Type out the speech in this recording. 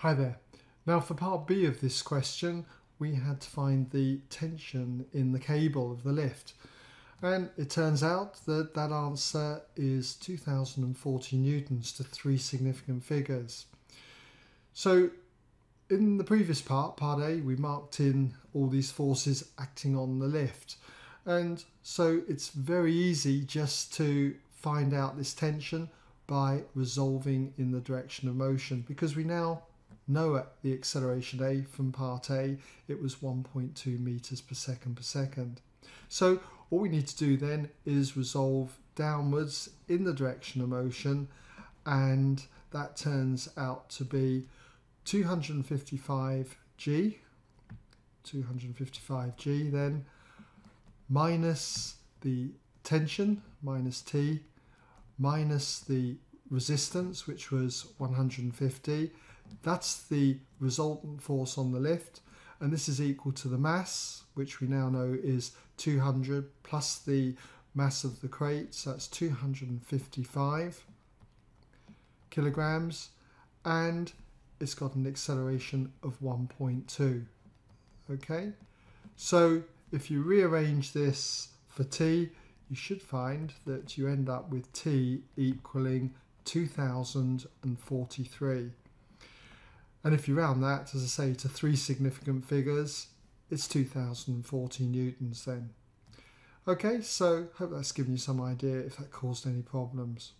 Hi there. Now for part B of this question we had to find the tension in the cable of the lift and it turns out that that answer is 2040 newtons to three significant figures. So in the previous part, part A, we marked in all these forces acting on the lift and so it's very easy just to find out this tension by resolving in the direction of motion because we now know the acceleration A from part A, it was 1.2 meters per second per second. So all we need to do then is resolve downwards in the direction of motion and that turns out to be 255 G, 255 G then, minus the tension, minus T, minus the resistance, which was 150. That's the resultant force on the lift. And this is equal to the mass, which we now know is 200 plus the mass of the crate, so that's 255 kilograms. And it's got an acceleration of 1.2. Okay, so if you rearrange this for t, you should find that you end up with t equaling 2043. And if you round that, as I say, to three significant figures, it's 2040 newtons then. Okay, so hope that's given you some idea if that caused any problems.